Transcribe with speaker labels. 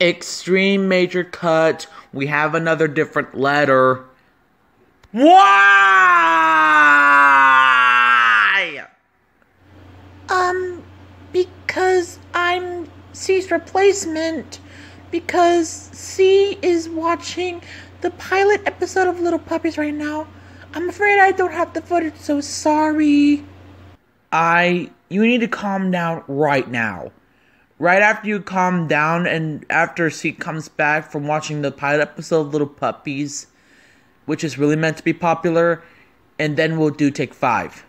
Speaker 1: Extreme major cut. We have another different letter. Why?
Speaker 2: Um, because I'm C's replacement. Because C is watching the pilot episode of Little Puppies right now. I'm afraid I don't have the footage, so sorry.
Speaker 1: I. You need to calm down right now. Right after you calm down and after she comes back from watching the pilot episode Little Puppies, which is really meant to be popular, and then we'll do take five.